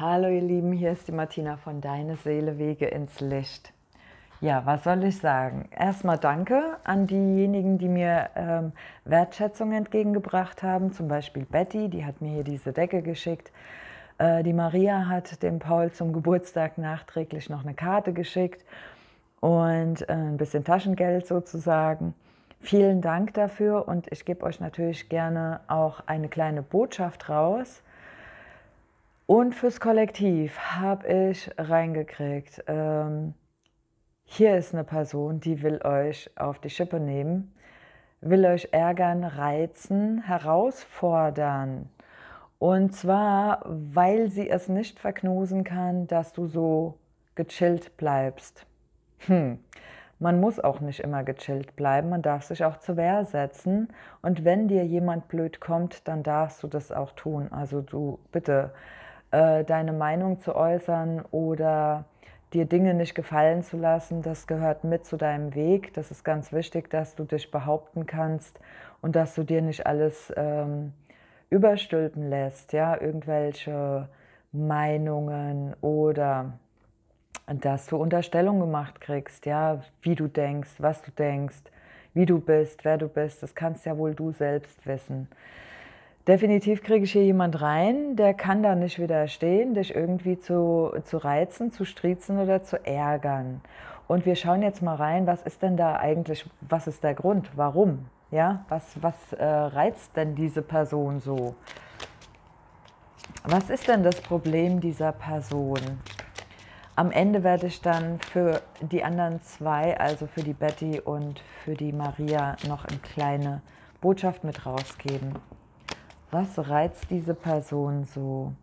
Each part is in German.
Hallo ihr Lieben, hier ist die Martina von Deine Seele Wege ins Licht. Ja, was soll ich sagen? Erstmal danke an diejenigen, die mir ähm, Wertschätzung entgegengebracht haben. Zum Beispiel Betty, die hat mir hier diese Decke geschickt. Äh, die Maria hat dem Paul zum Geburtstag nachträglich noch eine Karte geschickt und äh, ein bisschen Taschengeld sozusagen. Vielen Dank dafür und ich gebe euch natürlich gerne auch eine kleine Botschaft raus und fürs Kollektiv habe ich reingekriegt, ähm, hier ist eine Person, die will euch auf die Schippe nehmen, will euch ärgern, reizen, herausfordern. Und zwar, weil sie es nicht verknusen kann, dass du so gechillt bleibst. Hm. Man muss auch nicht immer gechillt bleiben, man darf sich auch zur Wehr setzen. Und wenn dir jemand blöd kommt, dann darfst du das auch tun. Also du bitte äh, deine Meinung zu äußern oder dir Dinge nicht gefallen zu lassen, das gehört mit zu deinem Weg. Das ist ganz wichtig, dass du dich behaupten kannst und dass du dir nicht alles ähm, überstülpen lässt, ja, irgendwelche Meinungen oder dass du Unterstellungen gemacht kriegst, ja, wie du denkst, was du denkst, wie du bist, wer du bist, das kannst ja wohl du selbst wissen. Definitiv kriege ich hier jemand rein, der kann da nicht widerstehen, dich irgendwie zu, zu reizen, zu striezen oder zu ärgern. Und wir schauen jetzt mal rein, was ist denn da eigentlich, was ist der Grund, warum? Ja, was, was äh, reizt denn diese Person so? Was ist denn das Problem dieser Person? Am Ende werde ich dann für die anderen zwei, also für die Betty und für die Maria, noch eine kleine Botschaft mit rausgeben. Was reizt diese Person so?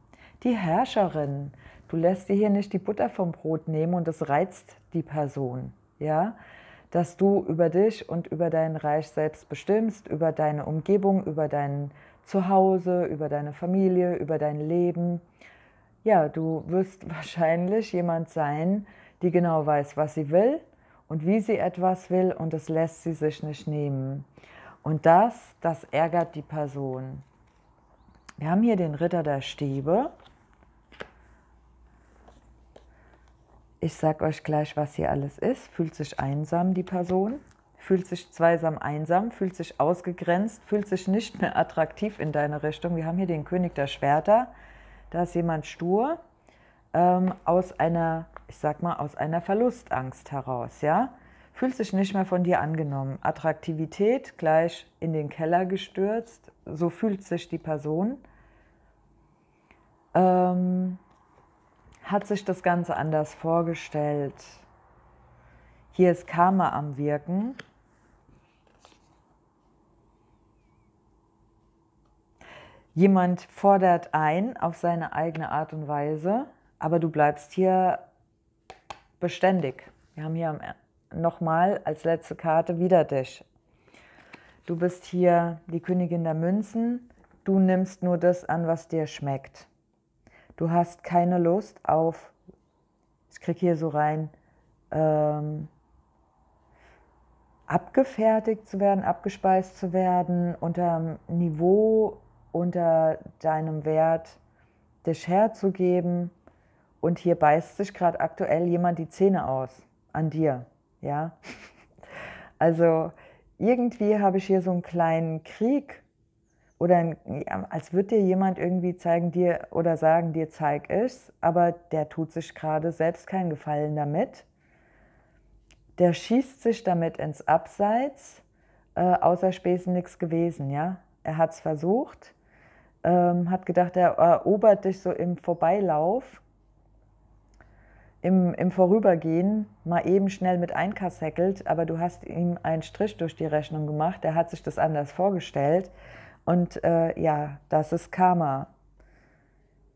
Die Herrscherin. Du lässt dir hier nicht die Butter vom Brot nehmen und es reizt die Person. Ja? Dass du über dich und über dein Reich selbst bestimmst, über deine Umgebung, über dein Zuhause, über deine Familie, über dein Leben. Ja, du wirst wahrscheinlich jemand sein, die genau weiß, was sie will und wie sie etwas will und es lässt sie sich nicht nehmen. Und das, das ärgert die Person. Wir haben hier den Ritter der Stäbe. Ich sage euch gleich, was hier alles ist. Fühlt sich einsam die Person, fühlt sich zweisam einsam, fühlt sich ausgegrenzt, fühlt sich nicht mehr attraktiv in deine Richtung. Wir haben hier den König der Schwerter. Da ist jemand stur ähm, aus einer, ich sag mal, aus einer Verlustangst heraus, ja. Fühlt sich nicht mehr von dir angenommen. Attraktivität gleich in den Keller gestürzt. So fühlt sich die Person ähm, hat sich das Ganze anders vorgestellt. Hier ist Karma am Wirken. Jemand fordert ein auf seine eigene Art und Weise, aber du bleibst hier beständig. Wir haben hier nochmal als letzte Karte wieder dich. Du bist hier die Königin der Münzen. Du nimmst nur das an, was dir schmeckt. Du hast keine Lust auf, ich kriege hier so rein, ähm, abgefertigt zu werden, abgespeist zu werden, unter Niveau, unter deinem Wert dich herzugeben. Und hier beißt sich gerade aktuell jemand die Zähne aus an dir. Ja? Also irgendwie habe ich hier so einen kleinen Krieg oder als würde dir jemand irgendwie zeigen dir oder sagen, dir zeig es, aber der tut sich gerade selbst keinen Gefallen damit. Der schießt sich damit ins Abseits, äh, außer Späßen nichts gewesen, ja. Er hat es versucht, ähm, hat gedacht, er erobert dich so im Vorbeilauf, im, im Vorübergehen, mal eben schnell mit einkasseckelt, aber du hast ihm einen Strich durch die Rechnung gemacht, er hat sich das anders vorgestellt und äh, ja, das ist Karma.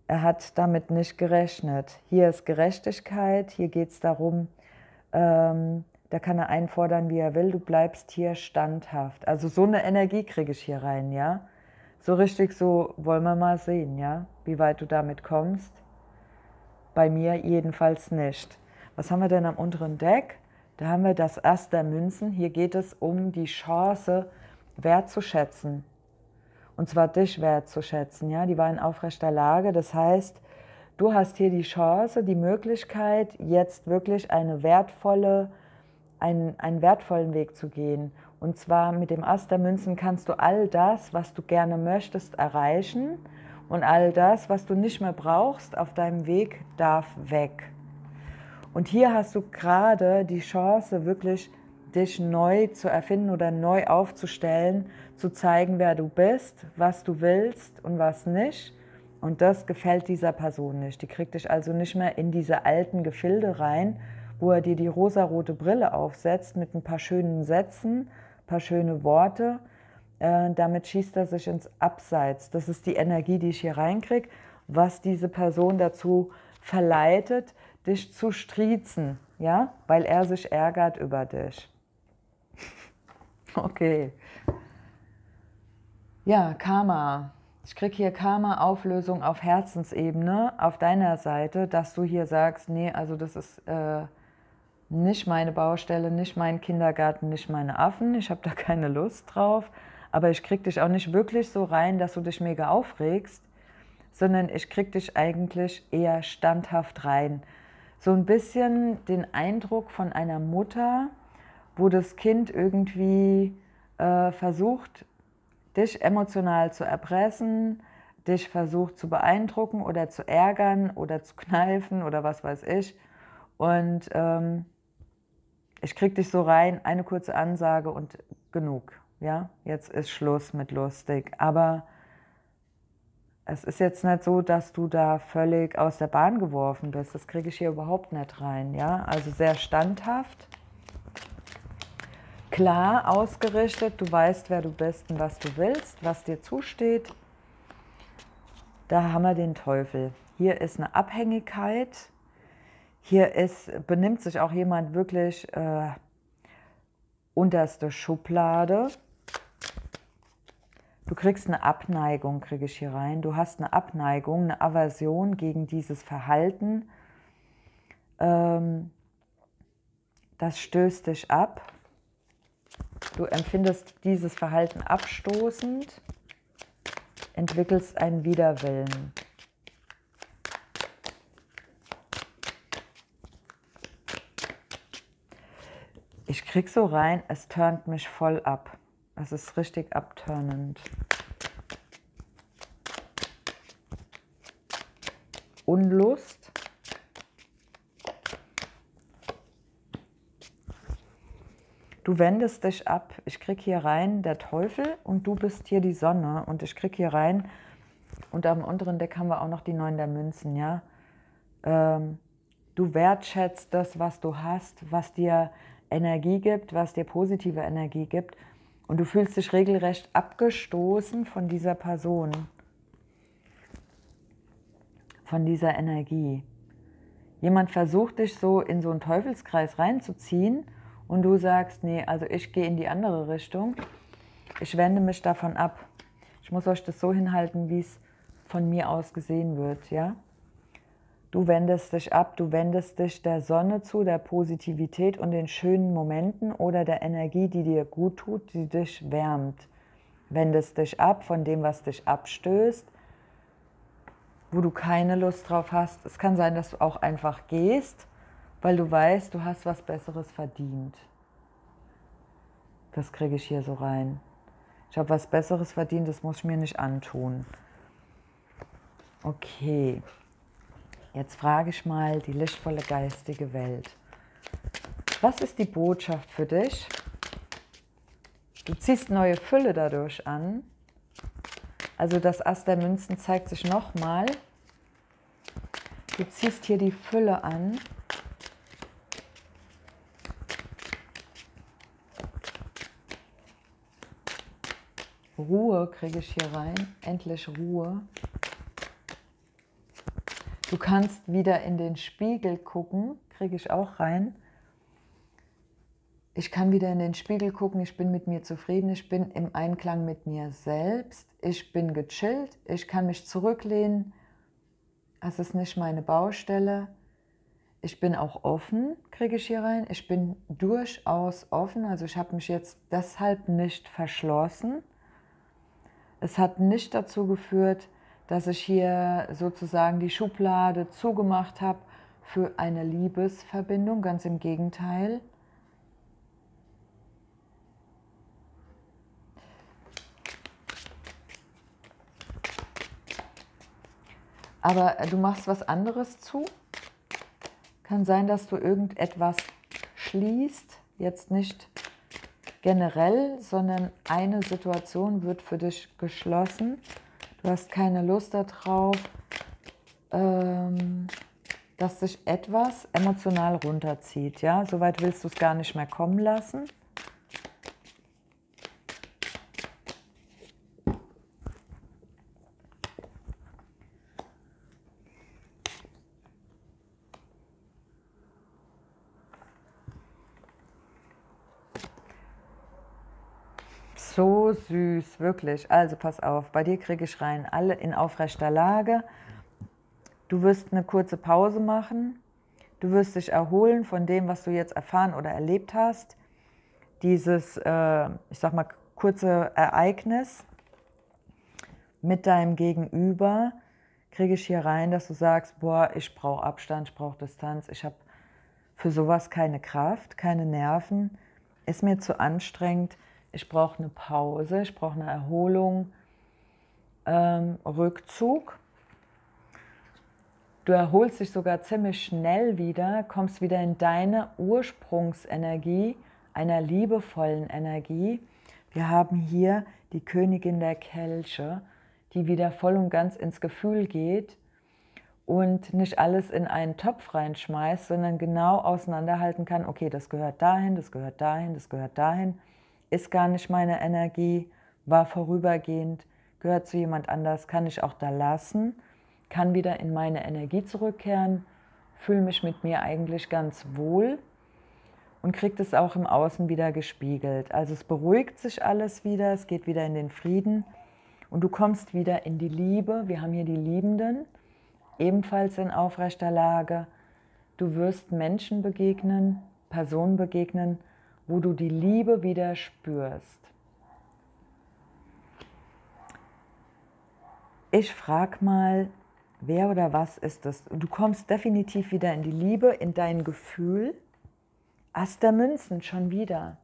Er hat damit nicht gerechnet. Hier ist Gerechtigkeit, hier geht es darum, ähm, da kann er einfordern, wie er will, du bleibst hier standhaft. Also so eine Energie kriege ich hier rein, ja. So richtig so wollen wir mal sehen, ja, wie weit du damit kommst. Bei mir jedenfalls nicht. Was haben wir denn am unteren Deck? Da haben wir das Ass der Münzen. Hier geht es um die Chance wertzuschätzen und zwar dich wertzuschätzen. Ja? Die war in aufrechter Lage, das heißt, du hast hier die Chance, die Möglichkeit, jetzt wirklich eine wertvolle, einen, einen wertvollen Weg zu gehen. Und zwar mit dem Ast der Münzen kannst du all das, was du gerne möchtest, erreichen. Und all das, was du nicht mehr brauchst auf deinem Weg, darf weg. Und hier hast du gerade die Chance, wirklich dich neu zu erfinden oder neu aufzustellen, zu zeigen, wer du bist, was du willst und was nicht. Und das gefällt dieser Person nicht. Die kriegt dich also nicht mehr in diese alten Gefilde rein, wo er dir die rosarote Brille aufsetzt mit ein paar schönen Sätzen, ein paar schöne Worte. Äh, damit schießt er sich ins Abseits. Das ist die Energie, die ich hier reinkriege, was diese Person dazu verleitet, dich zu striezen, ja, weil er sich ärgert über dich. Okay. Ja, Karma. Ich kriege hier Karma-Auflösung auf Herzensebene auf deiner Seite, dass du hier sagst, nee, also das ist äh, nicht meine Baustelle, nicht mein Kindergarten, nicht meine Affen, ich habe da keine Lust drauf, aber ich kriege dich auch nicht wirklich so rein, dass du dich mega aufregst, sondern ich kriege dich eigentlich eher standhaft rein. So ein bisschen den Eindruck von einer Mutter, wo das Kind irgendwie äh, versucht, dich emotional zu erpressen, dich versucht zu beeindrucken oder zu ärgern oder zu kneifen oder was weiß ich. Und ähm, ich krieg dich so rein, eine kurze Ansage und genug. Ja, jetzt ist Schluss mit lustig. Aber es ist jetzt nicht so, dass du da völlig aus der Bahn geworfen bist. Das kriege ich hier überhaupt nicht rein. Ja, also sehr standhaft klar ausgerichtet, du weißt, wer du bist und was du willst, was dir zusteht. Da haben wir den Teufel. Hier ist eine Abhängigkeit. Hier ist, benimmt sich auch jemand wirklich äh, unterste Schublade. Du kriegst eine Abneigung, kriege ich hier rein. Du hast eine Abneigung, eine Aversion gegen dieses Verhalten. Ähm, das stößt dich ab. Du empfindest dieses Verhalten abstoßend, entwickelst einen Widerwillen. Ich krieg so rein, es turnt mich voll ab. Es ist richtig abturnend. Unlust Du wendest dich ab. Ich krieg hier rein der Teufel und du bist hier die Sonne. Und ich krieg hier rein, und am unteren Deck haben wir auch noch die Neun der Münzen, ja. Ähm, du wertschätzt das, was du hast, was dir Energie gibt, was dir positive Energie gibt. Und du fühlst dich regelrecht abgestoßen von dieser Person, von dieser Energie. Jemand versucht dich so in so einen Teufelskreis reinzuziehen und du sagst, nee, also ich gehe in die andere Richtung, ich wende mich davon ab. Ich muss euch das so hinhalten, wie es von mir aus gesehen wird, ja? Du wendest dich ab, du wendest dich der Sonne zu, der Positivität und den schönen Momenten oder der Energie, die dir gut tut, die dich wärmt. Wendest dich ab von dem, was dich abstößt, wo du keine Lust drauf hast. Es kann sein, dass du auch einfach gehst weil du weißt, du hast was Besseres verdient. Das kriege ich hier so rein. Ich habe was Besseres verdient, das muss ich mir nicht antun. Okay, jetzt frage ich mal die lichtvolle geistige Welt. Was ist die Botschaft für dich? Du ziehst neue Fülle dadurch an. Also das Ass der Münzen zeigt sich nochmal. Du ziehst hier die Fülle an. Ruhe kriege ich hier rein, endlich Ruhe. Du kannst wieder in den Spiegel gucken, kriege ich auch rein. Ich kann wieder in den Spiegel gucken, ich bin mit mir zufrieden, ich bin im Einklang mit mir selbst, ich bin gechillt, ich kann mich zurücklehnen, es ist nicht meine Baustelle. Ich bin auch offen, kriege ich hier rein. Ich bin durchaus offen, also ich habe mich jetzt deshalb nicht verschlossen. Es hat nicht dazu geführt, dass ich hier sozusagen die Schublade zugemacht habe für eine Liebesverbindung, ganz im Gegenteil. Aber du machst was anderes zu. Kann sein, dass du irgendetwas schließt, jetzt nicht generell, sondern eine Situation wird für dich geschlossen. Du hast keine Lust darauf, ähm, dass sich etwas emotional runterzieht. Ja? Soweit willst du es gar nicht mehr kommen lassen. So süß, wirklich. Also pass auf, bei dir kriege ich rein, alle in aufrechter Lage. Du wirst eine kurze Pause machen. Du wirst dich erholen von dem, was du jetzt erfahren oder erlebt hast. Dieses, äh, ich sag mal, kurze Ereignis mit deinem Gegenüber kriege ich hier rein, dass du sagst, boah, ich brauche Abstand, ich brauche Distanz, ich habe für sowas keine Kraft, keine Nerven, ist mir zu anstrengend ich brauche eine Pause, ich brauche eine Erholung, ähm, Rückzug. Du erholst dich sogar ziemlich schnell wieder, kommst wieder in deine Ursprungsenergie, einer liebevollen Energie. Wir haben hier die Königin der Kelche, die wieder voll und ganz ins Gefühl geht und nicht alles in einen Topf reinschmeißt, sondern genau auseinanderhalten kann, okay, das gehört dahin, das gehört dahin, das gehört dahin ist gar nicht meine Energie, war vorübergehend, gehört zu jemand anders, kann ich auch da lassen, kann wieder in meine Energie zurückkehren, fühle mich mit mir eigentlich ganz wohl und kriegt es auch im Außen wieder gespiegelt. Also es beruhigt sich alles wieder, es geht wieder in den Frieden und du kommst wieder in die Liebe. Wir haben hier die Liebenden, ebenfalls in aufrechter Lage. Du wirst Menschen begegnen, Personen begegnen, wo du die Liebe wieder spürst. Ich frage mal, wer oder was ist das? Du kommst definitiv wieder in die Liebe, in dein Gefühl. Ass der Münzen schon wieder.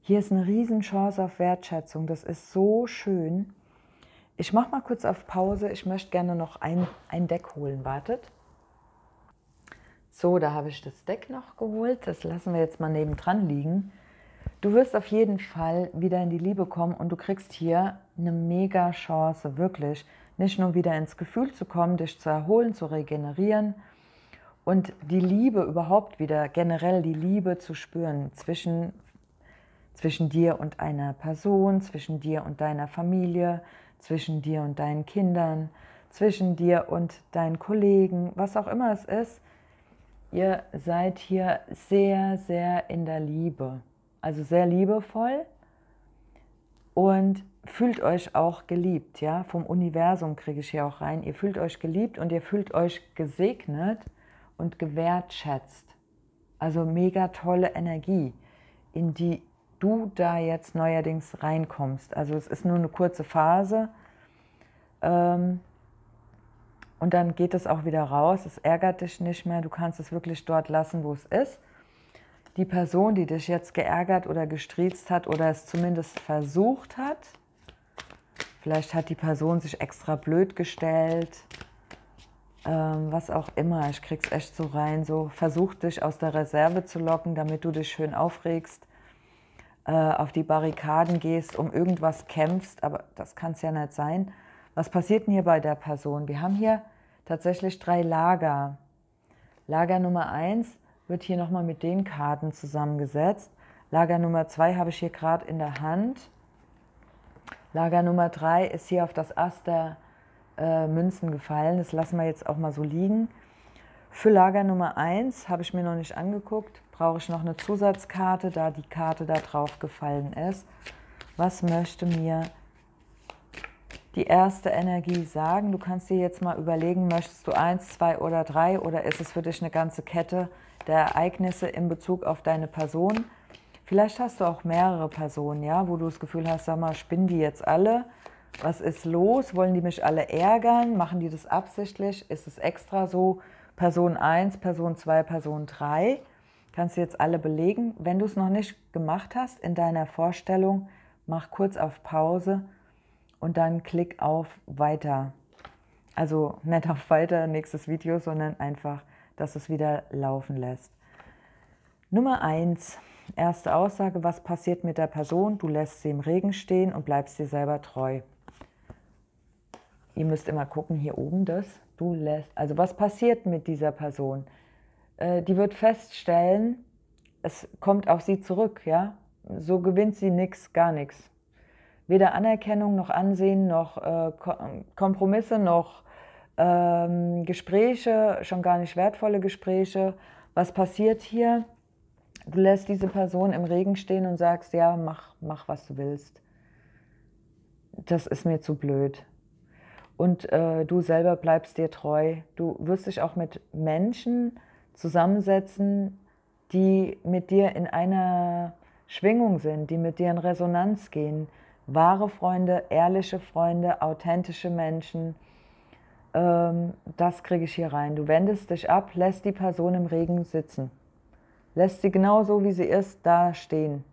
Hier ist eine Riesenchance auf Wertschätzung. Das ist so schön. Ich mache mal kurz auf Pause. Ich möchte gerne noch ein, ein Deck holen. Wartet. So, da habe ich das Deck noch geholt. Das lassen wir jetzt mal nebendran liegen. Du wirst auf jeden Fall wieder in die Liebe kommen und du kriegst hier eine mega Chance, wirklich. Nicht nur wieder ins Gefühl zu kommen, dich zu erholen, zu regenerieren und die Liebe überhaupt wieder, generell die Liebe zu spüren zwischen, zwischen dir und einer Person, zwischen dir und deiner Familie, zwischen dir und deinen Kindern, zwischen dir und deinen Kollegen, was auch immer es ist ihr seid hier sehr, sehr in der Liebe, also sehr liebevoll und fühlt euch auch geliebt, ja, vom Universum kriege ich hier auch rein. Ihr fühlt euch geliebt und ihr fühlt euch gesegnet und gewertschätzt. Also mega tolle Energie, in die du da jetzt neuerdings reinkommst. Also es ist nur eine kurze Phase. Ähm, und dann geht es auch wieder raus, es ärgert dich nicht mehr, du kannst es wirklich dort lassen, wo es ist. Die Person, die dich jetzt geärgert oder gestriezt hat oder es zumindest versucht hat, vielleicht hat die Person sich extra blöd gestellt, ähm, was auch immer, ich krieg's echt so rein, so versucht dich aus der Reserve zu locken, damit du dich schön aufregst, äh, auf die Barrikaden gehst, um irgendwas kämpfst, aber das kann es ja nicht sein. Was passiert denn hier bei der Person? Wir haben hier tatsächlich drei Lager. Lager Nummer 1 wird hier nochmal mit den Karten zusammengesetzt. Lager Nummer 2 habe ich hier gerade in der Hand. Lager Nummer 3 ist hier auf das Ass der äh, Münzen gefallen. Das lassen wir jetzt auch mal so liegen. Für Lager Nummer 1 habe ich mir noch nicht angeguckt. Brauche ich noch eine Zusatzkarte, da die Karte da drauf gefallen ist. Was möchte mir die erste Energie sagen. Du kannst dir jetzt mal überlegen, möchtest du eins, zwei oder drei oder ist es für dich eine ganze Kette der Ereignisse in Bezug auf deine Person? Vielleicht hast du auch mehrere Personen, ja, wo du das Gefühl hast, sag mal, spinnen die jetzt alle? Was ist los? Wollen die mich alle ärgern? Machen die das absichtlich? Ist es extra so? Person 1, Person 2, Person 3. Kannst du jetzt alle belegen. Wenn du es noch nicht gemacht hast in deiner Vorstellung, mach kurz auf Pause und dann klick auf Weiter. Also nicht auf Weiter, nächstes Video, sondern einfach, dass es wieder laufen lässt. Nummer 1. Erste Aussage, was passiert mit der Person? Du lässt sie im Regen stehen und bleibst dir selber treu. Ihr müsst immer gucken, hier oben das. Du lässt, also was passiert mit dieser Person? Äh, die wird feststellen, es kommt auf sie zurück, ja. So gewinnt sie nichts, gar nichts. Weder Anerkennung noch Ansehen noch äh, Kompromisse noch ähm, Gespräche, schon gar nicht wertvolle Gespräche. Was passiert hier? Du lässt diese Person im Regen stehen und sagst, ja, mach, mach was du willst. Das ist mir zu blöd und äh, du selber bleibst dir treu. Du wirst dich auch mit Menschen zusammensetzen, die mit dir in einer Schwingung sind, die mit dir in Resonanz gehen. Wahre Freunde, ehrliche Freunde, authentische Menschen. Ähm, das kriege ich hier rein. Du wendest dich ab, lässt die Person im Regen sitzen. Lässt sie genau so, wie sie ist, da stehen.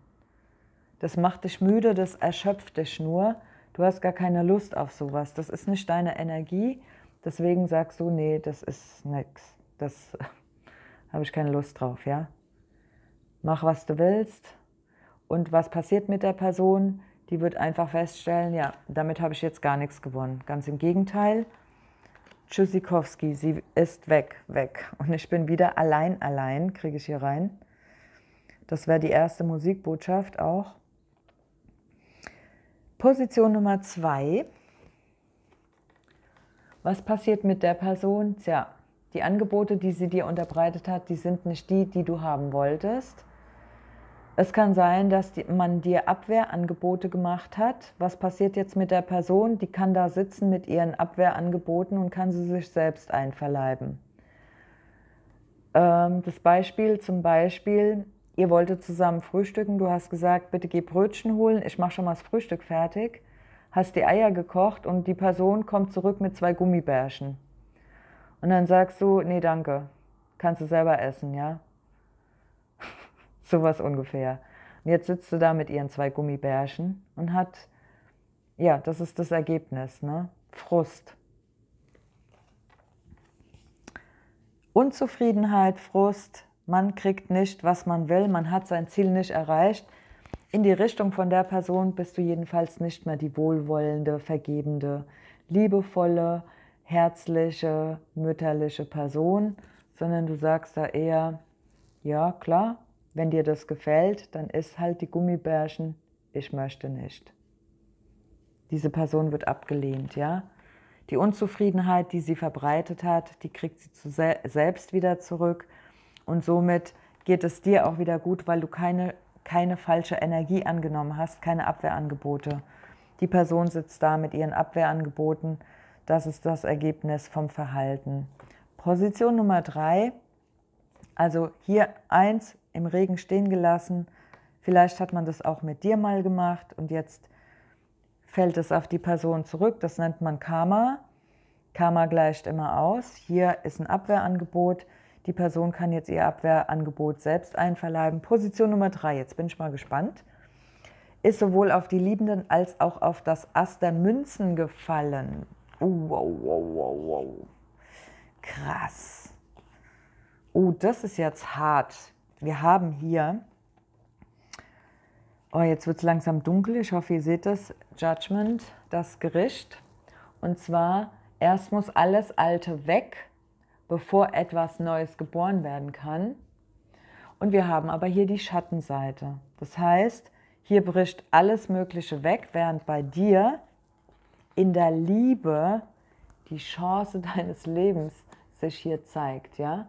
Das macht dich müde, das erschöpft dich nur du hast gar keine Lust auf sowas, das ist nicht deine Energie, deswegen sagst du, nee, das ist nichts, das habe ich keine Lust drauf, ja. Mach, was du willst und was passiert mit der Person, die wird einfach feststellen, ja, damit habe ich jetzt gar nichts gewonnen. Ganz im Gegenteil, Tschüssikowski, sie ist weg, weg. Und ich bin wieder allein, allein, kriege ich hier rein. Das wäre die erste Musikbotschaft auch. Position Nummer zwei. Was passiert mit der Person? Tja, die Angebote, die sie dir unterbreitet hat, die sind nicht die, die du haben wolltest. Es kann sein, dass die, man dir Abwehrangebote gemacht hat. Was passiert jetzt mit der Person? Die kann da sitzen mit ihren Abwehrangeboten und kann sie sich selbst einverleiben. Ähm, das Beispiel zum Beispiel, Ihr wolltet zusammen frühstücken, du hast gesagt, bitte geh Brötchen holen, ich mache schon mal das Frühstück fertig, hast die Eier gekocht und die Person kommt zurück mit zwei Gummibärchen. Und dann sagst du, nee, danke, kannst du selber essen, ja? Sowas ungefähr. Und jetzt sitzt du da mit ihren zwei Gummibärchen und hat, ja, das ist das Ergebnis, ne? Frust. Unzufriedenheit, Frust, man kriegt nicht, was man will, man hat sein Ziel nicht erreicht. In die Richtung von der Person bist du jedenfalls nicht mehr die wohlwollende, vergebende, liebevolle, herzliche, mütterliche Person, sondern du sagst da eher, ja klar, wenn dir das gefällt, dann isst halt die Gummibärchen, ich möchte nicht. Diese Person wird abgelehnt, ja. Die Unzufriedenheit, die sie verbreitet hat, die kriegt sie zu se selbst wieder zurück und somit geht es dir auch wieder gut, weil du keine, keine falsche Energie angenommen hast, keine Abwehrangebote. Die Person sitzt da mit ihren Abwehrangeboten. Das ist das Ergebnis vom Verhalten. Position Nummer drei, also hier eins im Regen stehen gelassen. Vielleicht hat man das auch mit dir mal gemacht und jetzt fällt es auf die Person zurück. Das nennt man Karma. Karma gleicht immer aus. Hier ist ein Abwehrangebot. Die Person kann jetzt ihr Abwehrangebot selbst einverleiben. Position Nummer drei, jetzt bin ich mal gespannt, ist sowohl auf die Liebenden als auch auf das Ass der Münzen gefallen. Oh, wow, wow, wow, wow. Krass. Oh, das ist jetzt hart. Wir haben hier, oh, jetzt wird es langsam dunkel, ich hoffe, ihr seht das, Judgment, das Gericht. Und zwar, erst muss alles Alte weg, bevor etwas Neues geboren werden kann. Und wir haben aber hier die Schattenseite. Das heißt, hier bricht alles Mögliche weg, während bei dir in der Liebe die Chance deines Lebens sich hier zeigt. Ja?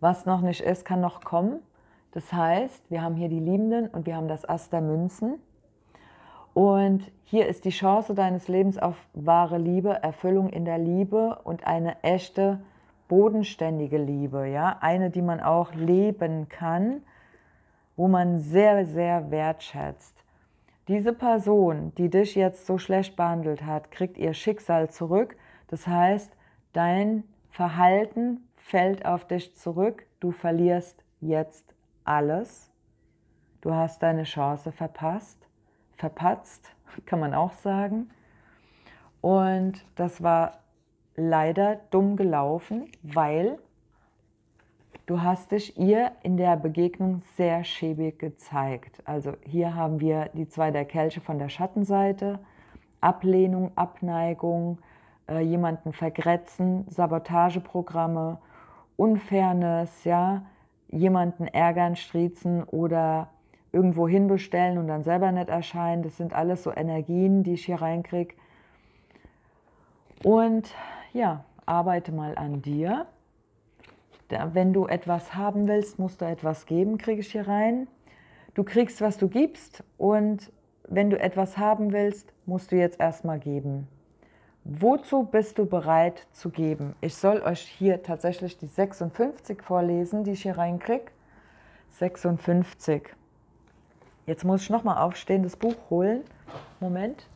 Was noch nicht ist, kann noch kommen. Das heißt, wir haben hier die Liebenden und wir haben das Ass der Münzen. Und hier ist die Chance deines Lebens auf wahre Liebe, Erfüllung in der Liebe und eine echte bodenständige Liebe, ja, eine, die man auch leben kann, wo man sehr, sehr wertschätzt. diese Person, die dich jetzt so schlecht behandelt hat, kriegt ihr Schicksal zurück. Das heißt, dein Verhalten fällt auf dich zurück. Du verlierst jetzt alles. Du hast deine Chance verpasst, verpatzt, kann man auch sagen. Und das war leider dumm gelaufen, weil du hast dich ihr in der Begegnung sehr schäbig gezeigt. Also hier haben wir die zwei der Kelche von der Schattenseite, Ablehnung, Abneigung, äh, jemanden vergrätzen, Sabotageprogramme, Unfairness, ja, jemanden ärgern, striezen oder irgendwo hinbestellen und dann selber nicht erscheinen. Das sind alles so Energien, die ich hier reinkriege. Und ja, arbeite mal an dir. Da, wenn du etwas haben willst, musst du etwas geben, kriege ich hier rein. Du kriegst, was du gibst und wenn du etwas haben willst, musst du jetzt erstmal geben. Wozu bist du bereit zu geben? Ich soll euch hier tatsächlich die 56 vorlesen, die ich hier reinkriege. 56. Jetzt muss ich nochmal aufstehen, das Buch holen. Moment.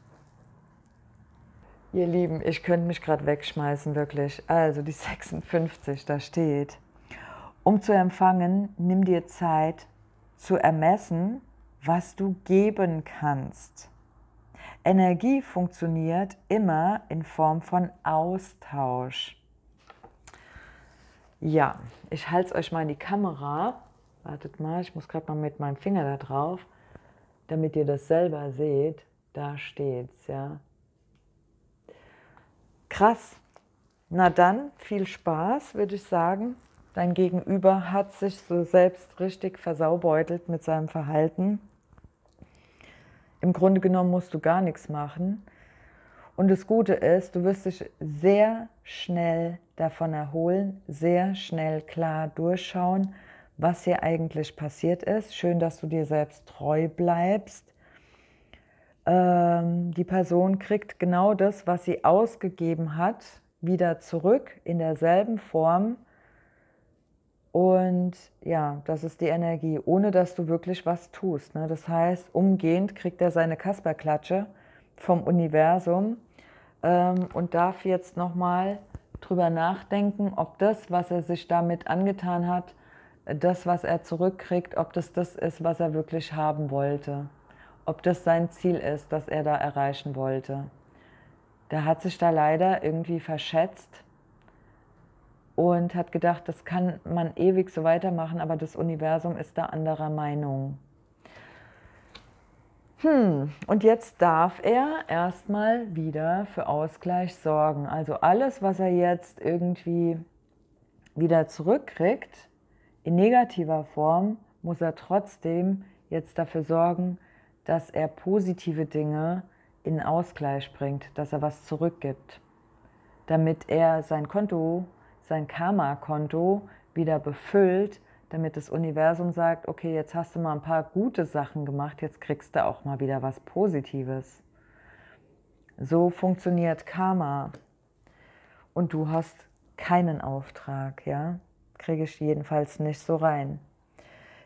Ihr Lieben, ich könnte mich gerade wegschmeißen, wirklich. Also die 56, da steht, um zu empfangen, nimm dir Zeit zu ermessen, was du geben kannst. Energie funktioniert immer in Form von Austausch. Ja, ich halte es euch mal in die Kamera. Wartet mal, ich muss gerade mal mit meinem Finger da drauf, damit ihr das selber seht. Da steht's, ja. Krass. Na dann, viel Spaß, würde ich sagen. Dein Gegenüber hat sich so selbst richtig versaubeutelt mit seinem Verhalten. Im Grunde genommen musst du gar nichts machen. Und das Gute ist, du wirst dich sehr schnell davon erholen, sehr schnell klar durchschauen, was hier eigentlich passiert ist. Schön, dass du dir selbst treu bleibst ähm, die Person kriegt genau das, was sie ausgegeben hat, wieder zurück in derselben Form. Und ja, das ist die Energie, ohne dass du wirklich was tust. Ne? Das heißt, umgehend kriegt er seine Kasperklatsche vom Universum ähm, und darf jetzt nochmal drüber nachdenken, ob das, was er sich damit angetan hat, das, was er zurückkriegt, ob das das ist, was er wirklich haben wollte ob das sein Ziel ist, das er da erreichen wollte. Der hat sich da leider irgendwie verschätzt und hat gedacht, das kann man ewig so weitermachen, aber das Universum ist da anderer Meinung. Hm, und jetzt darf er erstmal wieder für Ausgleich sorgen. Also alles, was er jetzt irgendwie wieder zurückkriegt, in negativer Form, muss er trotzdem jetzt dafür sorgen, dass er positive Dinge in Ausgleich bringt, dass er was zurückgibt, damit er sein Konto, sein Karma-Konto wieder befüllt, damit das Universum sagt, okay, jetzt hast du mal ein paar gute Sachen gemacht, jetzt kriegst du auch mal wieder was Positives. So funktioniert Karma. Und du hast keinen Auftrag, ja? Kriege ich jedenfalls nicht so rein.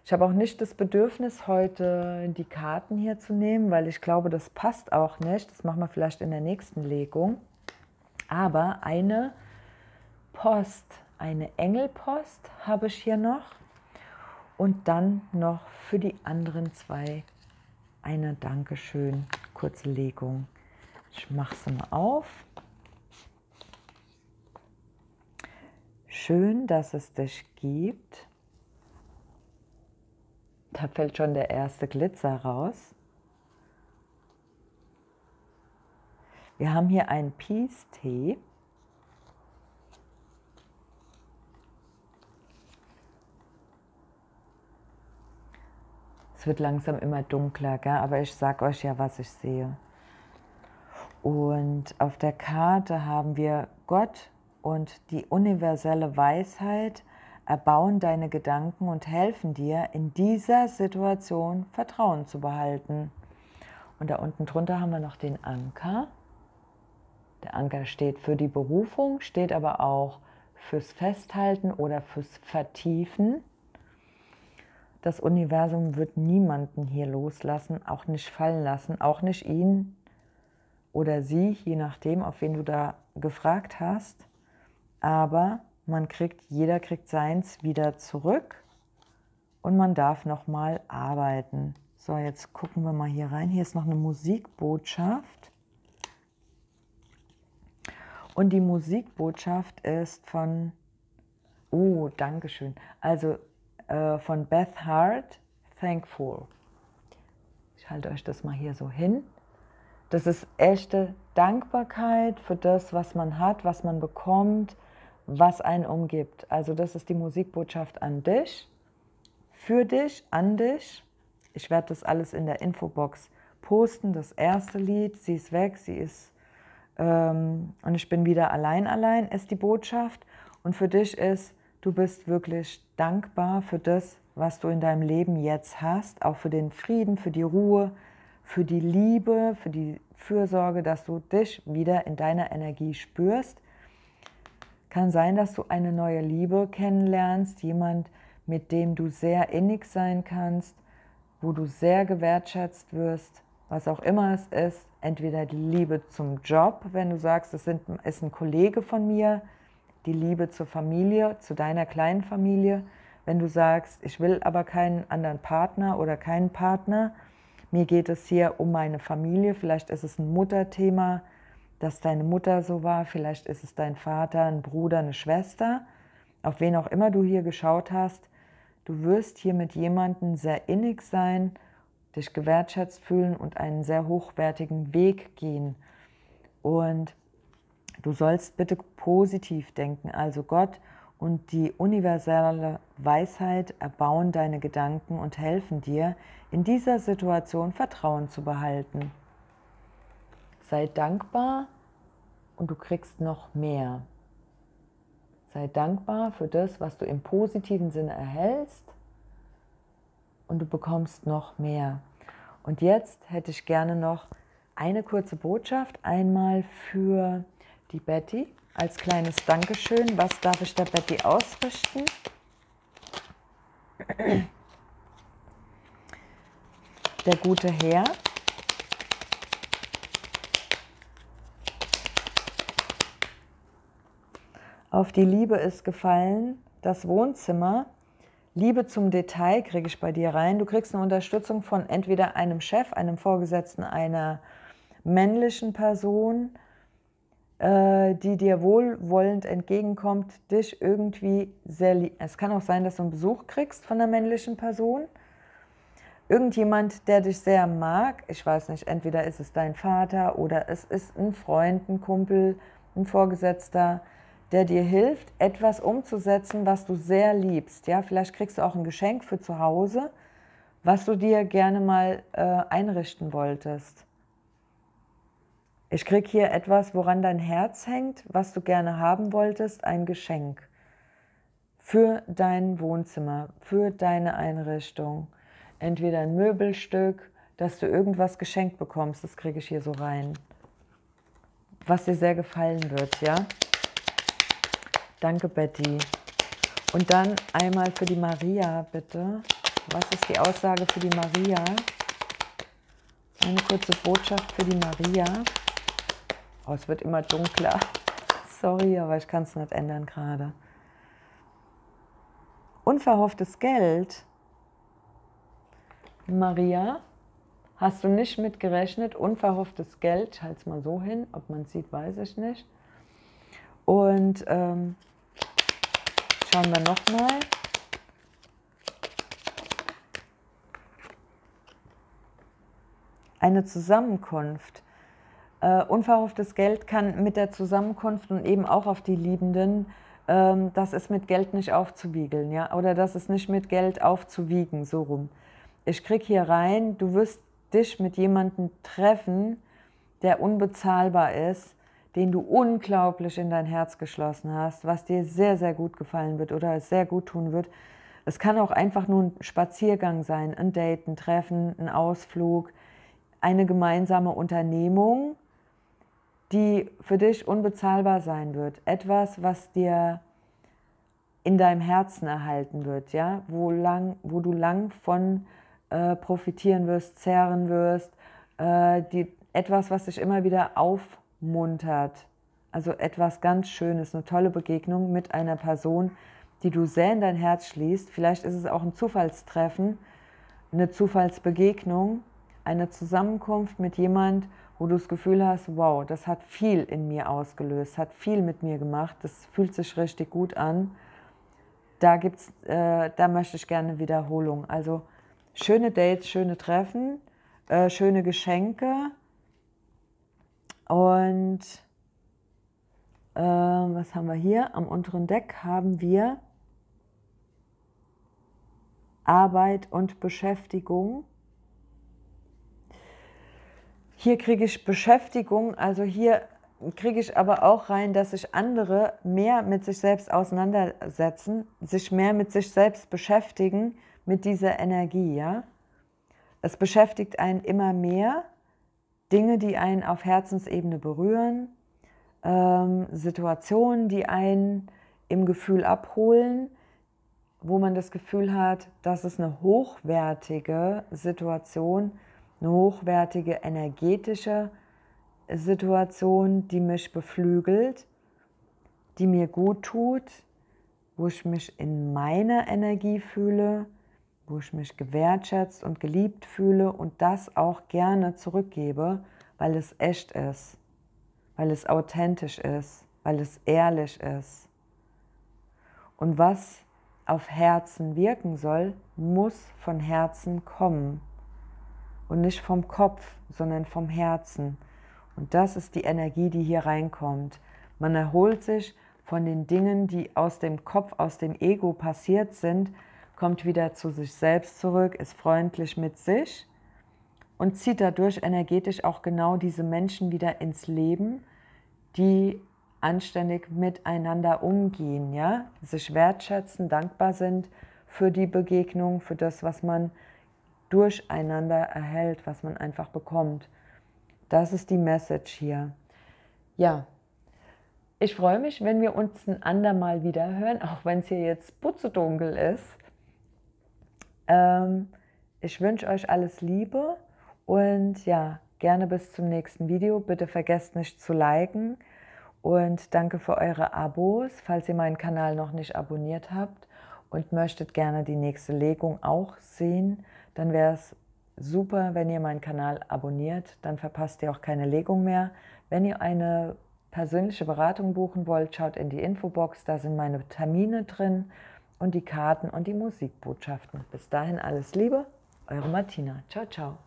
Ich habe auch nicht das Bedürfnis, heute die Karten hier zu nehmen, weil ich glaube, das passt auch nicht. Das machen wir vielleicht in der nächsten Legung. Aber eine Post, eine Engelpost habe ich hier noch. Und dann noch für die anderen zwei eine Dankeschön, kurze Legung. Ich mache sie mal auf. Schön, dass es dich gibt. Da fällt schon der erste Glitzer raus. Wir haben hier einen Peace-Tee. Wird langsam immer dunkler, gell? aber ich sage euch ja, was ich sehe. Und auf der Karte haben wir Gott und die universelle Weisheit erbauen deine Gedanken und helfen dir, in dieser Situation Vertrauen zu behalten. Und da unten drunter haben wir noch den Anker. Der Anker steht für die Berufung, steht aber auch fürs Festhalten oder fürs Vertiefen. Das Universum wird niemanden hier loslassen, auch nicht fallen lassen, auch nicht ihn oder sie, je nachdem, auf wen du da gefragt hast. Aber man kriegt, jeder kriegt seins wieder zurück und man darf nochmal arbeiten. So, jetzt gucken wir mal hier rein. Hier ist noch eine Musikbotschaft. Und die Musikbotschaft ist von, oh, Dankeschön, also äh, von Beth Hart, Thankful. Ich halte euch das mal hier so hin. Das ist echte Dankbarkeit für das, was man hat, was man bekommt, was einen umgibt. Also das ist die Musikbotschaft an dich, für dich, an dich. Ich werde das alles in der Infobox posten. Das erste Lied, sie ist weg, sie ist ähm, und ich bin wieder allein allein, ist die Botschaft. Und für dich ist, du bist wirklich dankbar für das, was du in deinem Leben jetzt hast, auch für den Frieden, für die Ruhe, für die Liebe, für die Fürsorge, dass du dich wieder in deiner Energie spürst. Kann sein, dass du eine neue Liebe kennenlernst, jemand, mit dem du sehr innig sein kannst, wo du sehr gewertschätzt wirst, was auch immer es ist, entweder die Liebe zum Job, wenn du sagst, es ist ein Kollege von mir, die Liebe zur Familie, zu deiner kleinen Familie, wenn du sagst, ich will aber keinen anderen Partner oder keinen Partner, mir geht es hier um meine Familie, vielleicht ist es ein Mutterthema, dass deine Mutter so war, vielleicht ist es dein Vater, ein Bruder, eine Schwester, auf wen auch immer du hier geschaut hast, du wirst hier mit jemandem sehr innig sein, dich gewertschätzt fühlen und einen sehr hochwertigen Weg gehen. Und du sollst bitte positiv denken. Also Gott und die universelle Weisheit erbauen deine Gedanken und helfen dir, in dieser Situation Vertrauen zu behalten. Sei dankbar und du kriegst noch mehr. Sei dankbar für das, was du im positiven Sinne erhältst und du bekommst noch mehr. Und jetzt hätte ich gerne noch eine kurze Botschaft, einmal für die Betty als kleines Dankeschön. Was darf ich der Betty ausrichten? Der gute Herr. Auf die Liebe ist gefallen, das Wohnzimmer Liebe zum Detail kriege ich bei dir rein. Du kriegst eine Unterstützung von entweder einem Chef, einem Vorgesetzten, einer männlichen Person, die dir wohlwollend entgegenkommt, dich irgendwie sehr lieb. Es kann auch sein, dass du einen Besuch kriegst von einer männlichen Person. Irgendjemand, der dich sehr mag, ich weiß nicht, entweder ist es dein Vater oder es ist ein Freund, ein Kumpel, ein Vorgesetzter, der dir hilft, etwas umzusetzen, was du sehr liebst. Ja, vielleicht kriegst du auch ein Geschenk für zu Hause, was du dir gerne mal äh, einrichten wolltest. Ich krieg hier etwas, woran dein Herz hängt, was du gerne haben wolltest, ein Geschenk für dein Wohnzimmer, für deine Einrichtung. Entweder ein Möbelstück, dass du irgendwas geschenkt bekommst, das kriege ich hier so rein. Was dir sehr gefallen wird, ja? Danke, Betty. Und dann einmal für die Maria, bitte. Was ist die Aussage für die Maria? Eine kurze Botschaft für die Maria. Oh, es wird immer dunkler. Sorry, aber ich kann es nicht ändern gerade. Unverhofftes Geld. Maria, hast du nicht mit gerechnet? Unverhofftes Geld, ich halte es mal so hin, ob man sieht, weiß ich nicht. Und ähm, schauen wir nochmal. Eine Zusammenkunft. Äh, unverhofftes Geld kann mit der Zusammenkunft und eben auch auf die Liebenden, ähm, das ist mit Geld nicht aufzuwiegeln, ja, oder das ist nicht mit Geld aufzuwiegen, so rum. Ich krieg hier rein, du wirst dich mit jemandem treffen, der unbezahlbar ist, den du unglaublich in dein Herz geschlossen hast, was dir sehr, sehr gut gefallen wird oder es sehr gut tun wird. Es kann auch einfach nur ein Spaziergang sein, ein Date, ein Treffen, ein Ausflug, eine gemeinsame Unternehmung, die für dich unbezahlbar sein wird. Etwas, was dir in deinem Herzen erhalten wird, ja, wo, lang, wo du lang von äh, profitieren wirst, zehren wirst, äh, die, etwas, was dich immer wieder aufmuntert. Also etwas ganz Schönes, eine tolle Begegnung mit einer Person, die du sehr in dein Herz schließt. Vielleicht ist es auch ein Zufallstreffen, eine Zufallsbegegnung, eine Zusammenkunft mit jemand, wo du das Gefühl hast, wow, das hat viel in mir ausgelöst, hat viel mit mir gemacht, das fühlt sich richtig gut an da gibt's, äh, da möchte ich gerne Wiederholung. Also schöne Dates, schöne Treffen, äh, schöne Geschenke und äh, was haben wir hier? Am unteren Deck haben wir Arbeit und Beschäftigung. Hier kriege ich Beschäftigung, also hier kriege ich aber auch rein, dass sich andere mehr mit sich selbst auseinandersetzen, sich mehr mit sich selbst beschäftigen, mit dieser Energie. Ja? Es beschäftigt einen immer mehr, Dinge, die einen auf Herzensebene berühren, ähm, Situationen, die einen im Gefühl abholen, wo man das Gefühl hat, dass es eine hochwertige Situation, eine hochwertige energetische Situation die mich beflügelt, die mir gut tut, wo ich mich in meiner Energie fühle, wo ich mich gewertschätzt und geliebt fühle und das auch gerne zurückgebe, weil es echt ist, weil es authentisch ist, weil es ehrlich ist. Und was auf Herzen wirken soll, muss von Herzen kommen. Und nicht vom Kopf, sondern vom Herzen. Und das ist die Energie, die hier reinkommt. Man erholt sich von den Dingen, die aus dem Kopf, aus dem Ego passiert sind, kommt wieder zu sich selbst zurück, ist freundlich mit sich und zieht dadurch energetisch auch genau diese Menschen wieder ins Leben, die anständig miteinander umgehen, ja, sich wertschätzen, dankbar sind für die Begegnung, für das, was man durcheinander erhält, was man einfach bekommt. Das ist die Message hier. Ja, ich freue mich, wenn wir uns ein andermal wieder hören, auch wenn es hier jetzt putzedunkel ist. Ähm, ich wünsche euch alles Liebe und ja, gerne bis zum nächsten Video. Bitte vergesst nicht zu liken und danke für eure Abos, falls ihr meinen Kanal noch nicht abonniert habt und möchtet gerne die nächste Legung auch sehen, dann wäre es super, wenn ihr meinen Kanal abonniert, dann verpasst ihr auch keine Legung mehr. Wenn ihr eine persönliche Beratung buchen wollt, schaut in die Infobox, da sind meine Termine drin und die Karten und die Musikbotschaften. Bis dahin alles Liebe, eure Martina. Ciao, ciao.